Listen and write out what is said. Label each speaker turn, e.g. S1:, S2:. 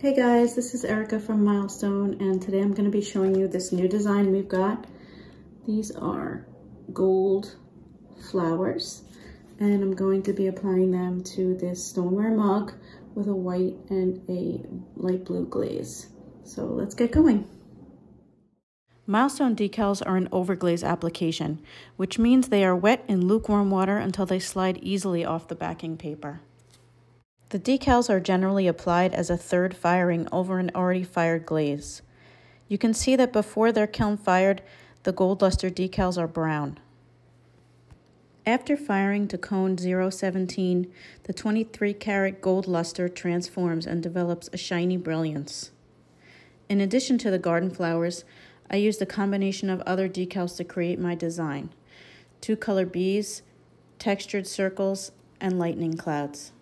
S1: Hey guys, this is Erica from Milestone and today I'm going to be showing you this new design we've got. These are gold flowers and I'm going to be applying them to this stoneware mug with a white and a light blue glaze. So let's get going. Milestone decals are an overglaze application, which means they are wet in lukewarm water until they slide easily off the backing paper. The decals are generally applied as a third firing over an already fired glaze. You can see that before they're kiln fired, the gold luster decals are brown. After firing to cone 017, the 23 karat gold luster transforms and develops a shiny brilliance. In addition to the garden flowers, I used a combination of other decals to create my design. Two color bees, textured circles, and lightning clouds.